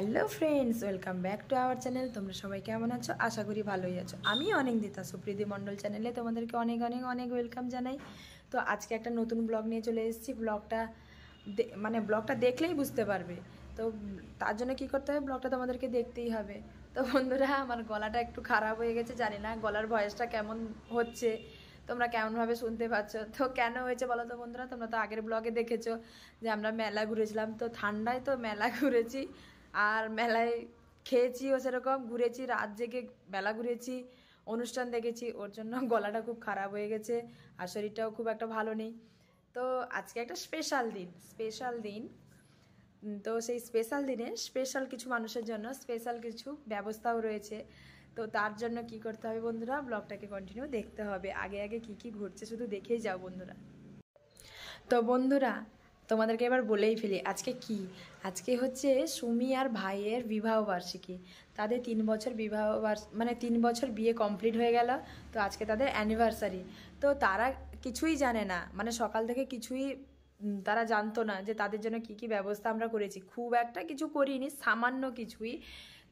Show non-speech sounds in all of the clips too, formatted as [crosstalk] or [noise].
Hello friends, welcome back to our channel. তোমরা সবাই কেমন আছো? আশা করি ভালোই আছো। আমি অনেক দিতা সুপ্রীতি মণ্ডল চ্যানেলে তোমাদেরকে অনেক অনেক অনেক ওয়েলকাম জানাই। তো আজকে একটা নতুন ব্লগ নিয়ে চলে এসেছি। ব্লগটা মানে ব্লগটা দেখলেই বুঝতে পারবে। তো তার জন্য কি করতে হবে? ব্লগটা তোমাদেরকে দেখতেই হবে। তো বন্ধুরা, আমার গলাটা একটু খারাপ হয়ে গেছে, জানি না গলার ভয়েসটা কেমন হচ্ছে, তোমরা কেমনভাবে শুনতে পাচ্ছ? তো কেন হয়েছে বলো তো বন্ধুরা? তোমরা তো আগের ব্লগে দেখেছ যে আমরা মেলা ঘুরেছিলাম। তো ঠান্ডায় তো মেলা ঘুরেছি। আর মেলায় খেয়েছিও সেরকম, ঘুরেছি, রাত জেগে মেলা ঘুরেছি, অনুষ্ঠান দেখেছি। ওর জন্য গলাটা খুব খারাপ হয়ে গেছে আর শরীরটাও খুব একটা ভালো নেই। তো আজকে একটা স্পেশাল দিন স্পেশাল দিন। তো সেই স্পেশাল দিনে স্পেশাল কিছু মানুষের জন্য স্পেশাল কিছু ব্যবস্থাও রয়েছে। তো তার জন্য কি করতে হবে বন্ধুরা? ব্লগটাকে কন্টিনিউ দেখতে হবে। আগে আগে কি কি ঘটছে শুধু দেখেই যাও বন্ধুরা। তো বন্ধুরা তোমাদেরকে এবার বলেই ফেলি, আজকে কি? আজকে হচ্ছে সুমি আর ভাইয়ের বিবাহ বার্ষিকী। তাদের তিন বছর বিবাহ মানে তিন বছর বিয়ে কমপ্লিট হয়ে গেল, তো আজকে তাদের অ্যানিভার্সারি তো তারা কিছুই জানে না মানে সকাল থেকে কিছুই তারা জানতো না যে তাদের জন্য কি কি ব্যবস্থা আমরা করেছি। খুব একটা কিছু করিনি, সামান্য কিছুই।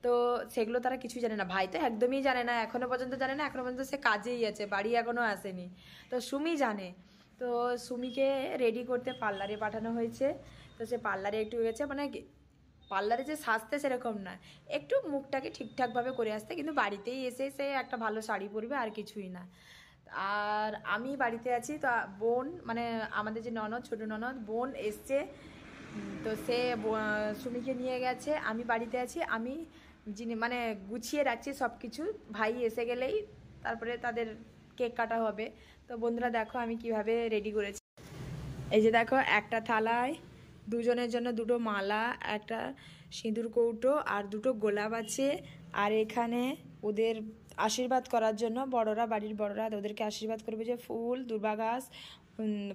তো সেগুলো তারা কিছুই জানে না। ভাই তো একদমই জানে না, এখনও পর্যন্ত জানে না, এখনও পর্যন্ত সে কাজেই আছে, বাড়ি এখনও আসেনি। তো সুমি জানে তো সুমিকে রেডি করতে পার্লারে পাঠানো হয়েছে। তো সে পার্লারে একটু গেছে মানে পার্লারে যে সাজতে সেরকম না একটু মুখটাকে ঠিকঠাকভাবে করে আসতে, কিন্তু বাড়িতেই এসে সে একটা ভালো শাড়ি পরবে, আর কিছুই না। আর আমি বাড়িতে আছি, তো বোন মানে আমাদের যে ননদ, ছোট ননদ, বোন এসছে। তো সে সুমিকে নিয়ে গেছে, আমি বাড়িতে আছি, আমি যিনি মানে গুছিয়ে রাখছি সব কিছু ভাই এসে গেলেই তারপরে তাদের কেক কাটা হবে। তো বন্ধুরা দেখো আমি কীভাবে রেডি করেছি। এই যে দেখো, একটা থালায় দুজনের জন্য দুটো মালা, একটা সিঁদুর কৌটো আর দুটো গোলাপ আছে। আর এখানে ওদের আশীর্বাদ করার জন্য বড়রা, বাড়ির বড়রা ওদেরকে আশীর্বাদ করবে যে ফুল, দুর্বা গাছ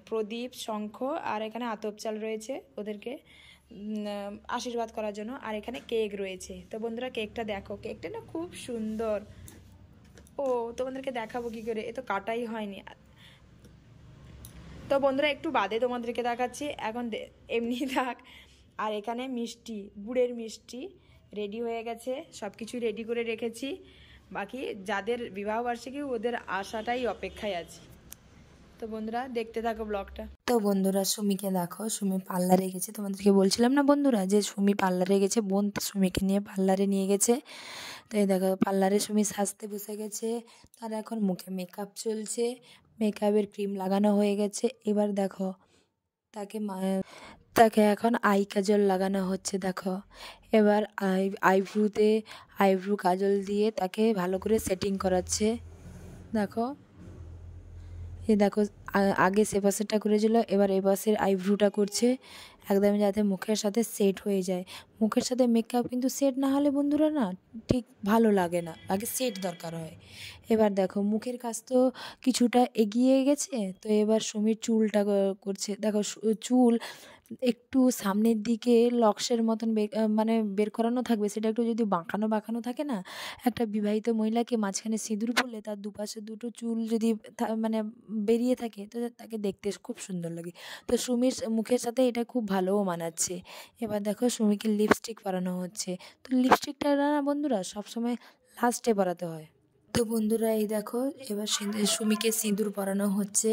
প্রদীপ, শঙ্খ আর এখানে আতপ চাল রয়েছে ওদেরকে আশীর্বাদ করার জন্য। আর এখানে কেক রয়েছে। তো বন্ধুরা কেকটা দেখো, কেকটা না খুব সুন্দর। ও, তোমাদেরকে দেখাবো কি করে? এ তো কাটাই হয়নি। তো বন্ধুরা, একটু বাদে তোমাদেরকে দেখাচ্ছি। এখন এমনি [laughs] থাক। আর এখানে মিষ্টি, গুড়ের মিষ্টি রেডি হয়ে গেছে। সব কিছুই রেডি করে রেখেছি। বাকি যাদের বিবাহ বার্ষিকী ওদের আশাটাই অপেক্ষায় আছে। তো বন্ধুরা, দেখতে থাকো ব্লগটা। তো বন্ধুরা, সুমিকে দেখো, সুমি পার্লারে গেছে। তোমাদেরকে বলছিলাম না বন্ধুরা, যে সুমি পার্লারে গেছে, বোন সুমিকে নিয়ে পার্লারে নিয়ে গেছে। তো এই দেখো পার্লারে সুমি সাজতে বসে গেছে, তার এখন মুখে মেকআপ চলছে মেকআপের ক্রিম লাগানো হয়ে গেছে। এবার দেখো তাকে তাকে এখন আই কাজল লাগানো হচ্ছে দেখো। এবার আই আইব্রুতে আইব্রু কাজল দিয়ে তাকে ভালো করে সেটিং করাচ্ছে। দেখো এই দেখো আগে সে পাশেরটা করেছিল, এবার এ পাশের আইব্রুটা করছে। একদম যাতে মুখের সাথে সেট হয়ে যায়। মুখের সাথে মেকআপ কিন্তু সেট না হলে বন্ধুরা না ঠিক ভালো লাগে না। আগে সেট দরকার হয়। এবার দেখো, মুখের কাজ তো কিছুটা এগিয়ে গেছে। তো এবার সুমির চুলটা করছে। দেখো চুল একটু সামনের দিকে লক্সের মতন মানে বের করানো থাকবে। সেটা একটু যদি বাঁকানো বাঁকানো থাকে না, একটা বিবাহিত মহিলাকে মাঝখানে সিঁদুর পরলে তার দুপাশে দুটো চুল যদি মানে বেরিয়ে থাকে, তো তাকে দেখতে খুব সুন্দর লাগে। তো সুমির মুখের সাথে এটা খুব ভালোও মানাচ্ছে। এবার দেখো সুমিকে লিপস্টিক পরানো হচ্ছে। তো লিপস্টিকটা না বন্ধুরা সবসময় লাস্টে পরাতে হয়। তো বন্ধুরা, এই দেখো, এবার সুমিকে সিঁদুর পরানো হচ্ছে।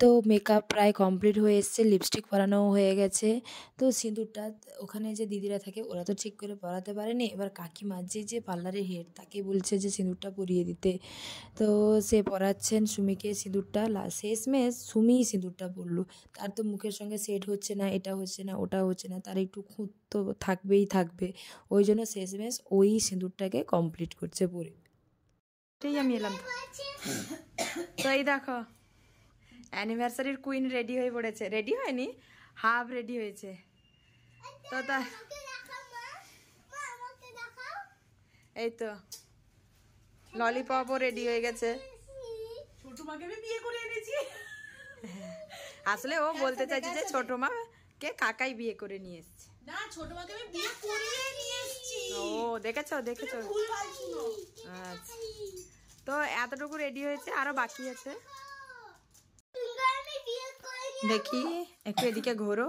তো মেকআপ প্রায় কমপ্লিট হয়ে এসছে লিপস্টিক পরানোও হয়ে গেছে। তো সিঁদুরটা ওখানে যে দিদিরা থাকে, ওরা তো ঠিক করে পরাতে পারেনি। এবার কাকিমা যে যে পার্লারের হেড তাকে বলছে যে সিঁদুরটা পরিয়ে দিতে। তো সে পরাচ্ছেন সুমিকে সিঁদুরটা। শেষমেশ সুমিই সিঁদুরটা পরলো। তার তো মুখের সঙ্গে সেট হচ্ছে না, এটা হচ্ছে না, ওটা হচ্ছে না, তার একটু খুঁত তো থাকবেই থাকবে। ওই জন্য শেষমেশ ওই সিঁদুরটাকে কমপ্লিট করছে পরে। এটাই আমি এলাম তো। এই দেখো অ্যানিভার্সারির কুইন রেডি হয়ে পড়েছে। রেডি হয়নি হাফ রেডি হয়েছে। তো তা এই তো ললিপপও রেডি হয়ে গেছে। আসলে ও বলতে চাইছে যে ছোট মা কে কাকাই বিয়ে করে নিয়ে এসছে। না ছোট মাকে আমি বিয়ে করিয়ে নিয়ে এসেছি। ও দেখেছ দেখেছ। আচ্ছা। তো এতটুকু রেডি হয়েছে আরও বাকি আছে। দেখি একটু এদিকে ঘোরো।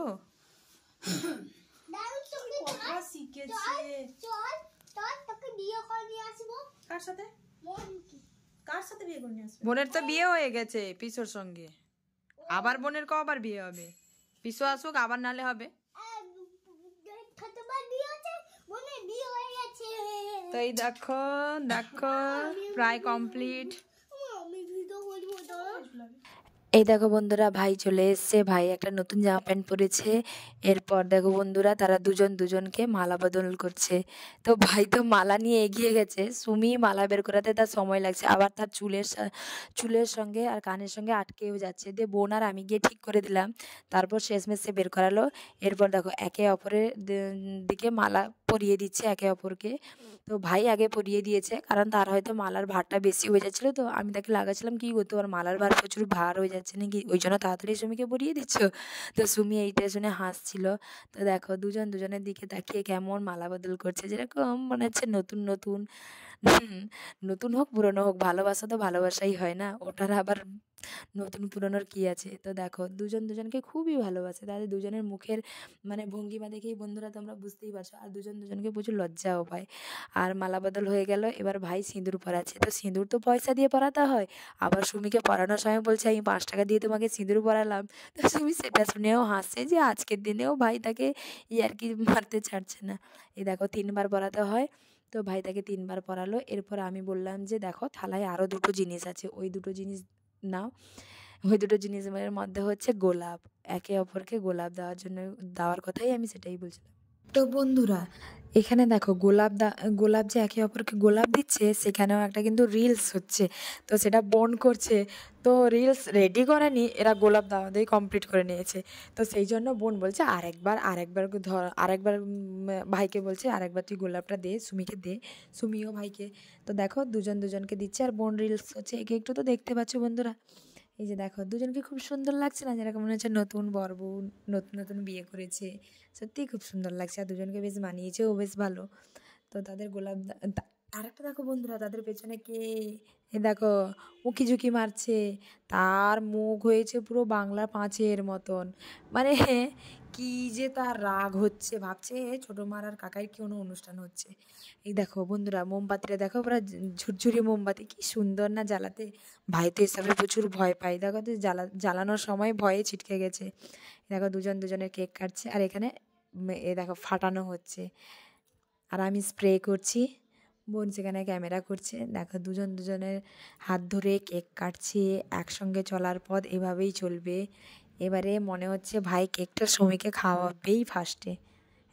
বোনের তো বিয়ে হয়ে গেছে পিসোর সঙ্গে। আবার বোনের কবার বিয়ে হবে। পিসো আসুক আবার নালে হবে তোমার বিয়ে হচ্ছে মনে বিয়ে হয়ে গেছে তো এই দেখো দেখো, প্রায় কমপ্লিট এই দেখো বন্ধুরা, ভাই চলে এসছে। ভাই একটা নতুন জামা প্যান্ট পরেছে। এরপর দেখো বন্ধুরা, তারা দুজন দুজনকে মালা বদল করছে। তো ভাই তো মালা নিয়ে এগিয়ে গেছে। সুমি মালা বের করাতে তার সময় লাগছে। আবার তার চুলের চুলের সঙ্গে আর কানের সঙ্গে আটকেও যাচ্ছে। দিয়ে বোন আর আমি গিয়ে ঠিক করে দিলাম। তারপর শেষমেশ বের করালো। এরপর দেখো, একে অপরের দিকে মালা পরিয়ে দিচ্ছে একে অপরকে। তো ভাই আগে পরিয়ে দিয়েছে, কারণ তার হয়তো মালার ভারটা বেশি হয়ে যাচ্ছিল। তো আমি তাকে লাগাচ্ছিলাম, কি করতো আর মালার ভার প্রচুর ভার হয়ে যাচ্ছে নাকি? ওই জন্য তাড়াতাড়ি সুমিকে পরিয়ে দিচ্ছ? তো সুমি এইটা শুনে হাসছিল। তো দেখো দুজন দুজনের দিকে তাকিয়ে কেমন মালা বদল করছে, যেরকম মনে হচ্ছে নতুন নতুন নতুন হোক, পুরনো হোক, ভালোবাসা তো ভালোবাসাই হয় না। ওটার আবার নতুন পুরনোর কি আছে? তো দেখো, দুজন দুজনকে খুবই ভালোবাসে। তাদের দুজনের মুখের মানে ভঙ্গিমা দেখেই বন্ধুরা তোমরা বুঝতেই পারছ। আর দুজন দুজনকে প্রচুর লজ্জাও পায়। আর মালা বদল হয়ে গেল, এবার ভাই সিঁদুর পরাচ্ছে। তো সিঁদুর তো পয়সা দিয়ে পরাতে হয়। আবার সুমিকে পরানোর সময় বলছে, আমি পাঁচ টাকা দিয়ে তোমাকে সিঁদুর পরালাম। তো সুমি সেটা শুনেও হাসছে যে, আজকের দিনেও ভাই তাকে ইয়ার্কি মারতে ছাড়ছে না। এই দেখো, তিনবার পরাতে হয়। তো ভাই তাকে তিনবার পড়ালো। এরপর আমি বললাম যে, দেখো, থালায় আরও দুটো জিনিস আছে। ওই দুটো জিনিস নাও। ওই দুটো জিনিসের মধ্যে হচ্ছে গোলাপ। একে অপরকে গোলাপ দেওয়ার জন্য, দেওয়ার কথাই আমি সেটাই বলছিলাম। তো বন্ধুরা। এখানে দেখো গোলাপ দা, গোলাপ যে একে অপরকে গোলাপ দিচ্ছে, সেখানেও একটা কিন্তু রিলস হচ্ছে। তো সেটা বন করছে। তো রিলস রেডি করেনি এরা গোলাপ দাওয়া দিয়ে কমপ্লিট করে নিয়েছে। তো সেই জন্য বোন বলছে, আরেকবার আরেকবার ধর, আরেকবার ভাইকে বলছে, আরেকবার তুই গোলাপটা দে, সুমিকে দে, সুমিও ভাইকে। তো দেখো দুজন দুজনকে দিচ্ছে, আর বোন রিলস হচ্ছে। একে একটু তো দেখতে পাচ্ছ বন্ধুরা। এই যে দেখো, দুজনকে খুব সুন্দর লাগছে না? যেরকম মনে হচ্ছে নতুন বর বউ, নতুন নতুন বিয়ে করেছে। সত্যিই খুব সুন্দর লাগছে। আর দুজনকে বেশ মানিয়েছেও বেশ ভালো। তো তাদের গোলাপ আর একটা দেখো বন্ধুরা, তাদের পেছনে কে? এ দেখো, উঁকি ঝুঁকি মারছে। তার মুখ হয়েছে পুরো বাংলা পাঁচের মতন। মানে কি যে তার রাগ হচ্ছে, ভাবছে ছোটো মার আর কাকার কি কোনো অনুষ্ঠান হচ্ছে? এই দেখো বন্ধুরা, মোমবাতিটা দেখো, পুরো ঝুরঝুরি মোমবাতি, কি সুন্দর না জ্বালাতে। ভাই তো এসবে প্রচুর ভয় পায়। দেখো তো জ্বালা, জ্বালানোর সময় ভয়ে ছিটকে গেছে। দেখো দুজন দুজনের কেক কাটছে, আর এখানে এ দেখো ফাটানো হচ্ছে। আর আমি স্প্রে করছি, বোন সেখানে ক্যামেরা করছে। দেখো দুজন দুজনের হাত ধরে কেক কাটছে, একসঙ্গে চলার পথ এভাবেই চলবে। এবারে মনে হচ্ছে ভাই কেকটা সুমিকে খাওয়াবেই ফার্স্টে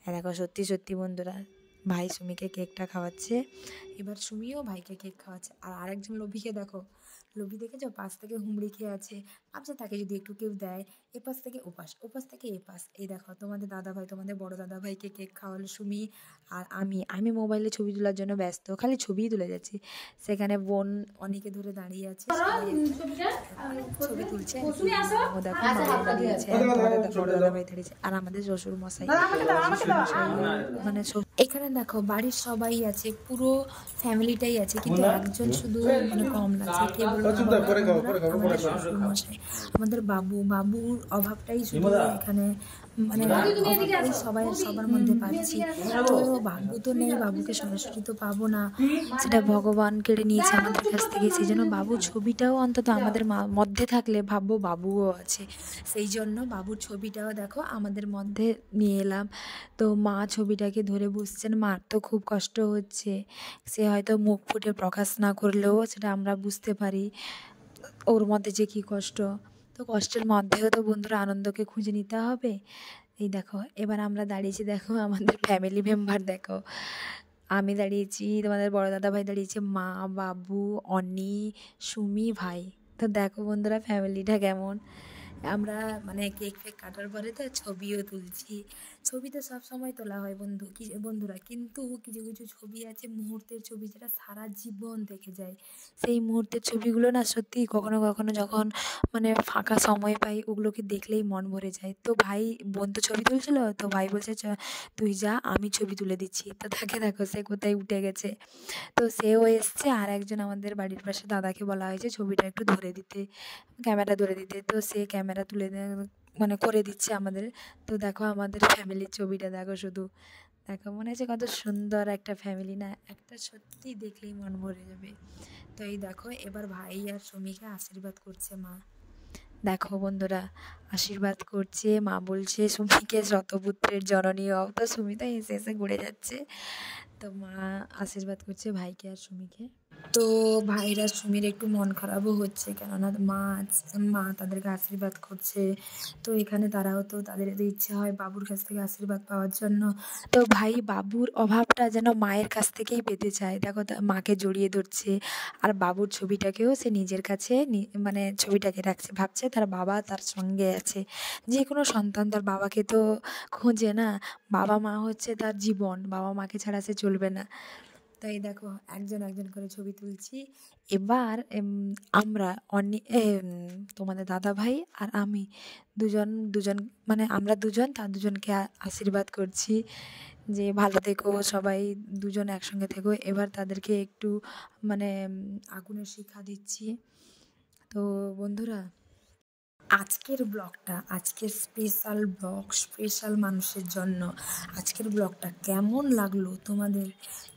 দেখো, সত্যি সত্যি বন্ধুরা, ভাই সুমিকে কেকটা খাওয়াচ্ছে। এবার সুমিও ভাইকে কেক খাওয়াচ্ছে। আর আরেকজন লোভিকে দেখো লোভি দেখেছ? পাশ থেকে হুমড়ি খেয়ে আছে। ভাবছে তাকে যদি একটু কেউ দেয় এপাশ থেকে ওপাশ ওপাশ থেকে এপাশ। এই দেখো তোমাদের দাদা ভাই তোমাদের বড় দাদা ভাইকে কেক খাওয়ালো সুমি আর আমি। আমি মোবাইলে ছবি তোলার জন্য ব্যস্ত খালি ছবিই তুলে যাচ্ছি। সেখানে বোন অনেকে ধরে দাঁড়িয়ে আছে। ছবি তুলছে। ও দেখো মা দাঁড়িয়ে আছে। আর বড় দাদা ভাই দাঁড়িয়েছে আর আমাদের শ্বশুর মশাই মানে এখানে দেখো বাড়ির সবাই আছে পুরো ফ্যামিলিটাই আছে কিন্তু একজন শুধু মানে কম লাগছে কে মশাই আমাদের বাবু বাবুর অভাবটাই শুধু এখানে মানে অভাবটাই সবাই সবার মধ্যে পাচ্ছি। তো বাবু তো নেই বাবুকে সরাসরি তো পাবো না। সেটা ভগবান কেড়ে নিয়েছে আমাদের কাছ থেকে। সেই জন্য বাবুর ছবিটাও অন্তত আমাদের মা- মধ্যে থাকলে ভাববো বাবুও আছে। সেই জন্য বাবুর ছবিটাও দেখো আমাদের মধ্যে নিয়ে এলাম। তো মা ছবিটাকে ধরে বসছেন মার তো খুব কষ্ট হচ্ছে। সে হয়তো মুখ ফুটে প্রকাশ না করলেও সেটা আমরা বুঝতে পারি, ওর মধ্যে যে কী কষ্ট। তো কষ্টের মধ্যেও তো বন্ধুরা আনন্দকে খুঁজে নিতে হবে। এই দেখো, এবার আমরা দাঁড়িয়েছি, দেখো আমাদের ফ্যামিলি মেম্বার দেখো। আমি দাঁড়িয়েছি, তোমাদের বড় দাদা ভাই দাঁড়িয়েছে, মা, বাবু, অনি, সুমি, ভাই। তো দেখো বন্ধুরা ফ্যামিলিটা কেমন? আমরা মানে কেক ফেক কাটার পরে তো ছবিও তুলছি। ছবি তো সব সময় তোলা হয় বন্ধু কি বন্ধুরা। কিন্তু কিছু কিছু ছবি আছে মুহূর্তের ছবি যেটা সারা জীবন থেকে যায়। সেই মুহূর্তের ছবিগুলো না সত্যি কখনো কখনো যখন মানে ফাঁকা সময় পাই ওগুলোকে দেখলেই মন ভরে যায়। তো ভাই বোন তো ছবি তুলছিল তো ভাই বলছে "চ, তুই যা আমি ছবি তুলে দিচ্ছি। তো তাকে দেখো সে কোথায় উঠে গেছে। তো সেও এসছে আর একজন আমাদের বাড়ির পাশে দাদাকে বলা হয়েছে ছবিটা একটু ধরে দিতে ক্যামেরা ধরে দিতে। তো সে ক্যামেরা তুলে দে- মানে করে দিচ্ছে আমাদের। তো দেখো আমাদের ফ্যামিলির ছবিটা, দেখো শুধু। দেখো, মনে হচ্ছে কত সুন্দর একটা ফ্যামিলি না? একটা সত্যি দেখলেই মন ভরে যাবে। তো এই দেখো, এবার ভাই আর সুমিকে আশীর্বাদ করছে মা। দেখো বন্ধুরা, আশীর্বাদ করছে, মা বলছে, সুমিকে শতপুত্রের জননী হও। তো সুমি তো এসে এসে ঘুরে যাচ্ছে। তো মা আশীর্বাদ করছে ভাইকে আর সুমিকে। তো ভাইরা সুমির একটু মন খারাপও হচ্ছে কেননা মা মা তাদেরকে আশীর্বাদ করছে। তো এখানে তারাও তো তাদের ইচ্ছে হয় বাবুর কাছ থেকে আশীর্বাদ পাওয়ার জন্য। তো ভাই, বাবুর অভাবটা যেন মায়ের কাছ থেকেই পেতে চায়। দেখো মাকে জড়িয়ে ধরছে আর বাবুর ছবিটাকেও সে নিজের কাছে মানে ছবিটাকে রাখছে, ভাবছে তার বাবা তার সঙ্গে আছে। যে কোনো সন্তান তার বাবাকে তো খোঁজে না। বাবা মা হচ্ছে তার জীবন, বাবা মাকে ছাড়া সে চলবে না। তাই দেখো একজন একজন করে ছবি তুলছি। এবার আমরা অনি এম, তোমাদের দাদা ভাই আর আমি দুজন দুজন মানে আমরা দুজন তার দুজনকে আশীর্বাদ করছি যে ভালো থেকো সবাই দুজন একসঙ্গে থেকো। এবার তাদেরকে একটু মানে আগুনের শিক্ষা দিচ্ছি। তো বন্ধুরা আজকের ব্লগটা, আজকের স্পেশাল ব্লগ স্পেশাল মানুষের জন্য আজকের ব্লগটা কেমন লাগল তোমাদের?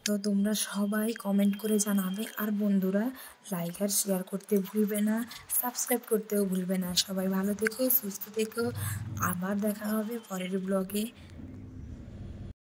তো তোমরা সবাই কমেন্ট করে জানাবে। আর বন্ধুরা লাইক আর শেয়ার করতে ভুলবে না সাবস্ক্রাইব করতেও ভুলবে না। সবাই ভালো থেকো, সুস্থ থেকো। আবার দেখা হবে পরের ব্লগে।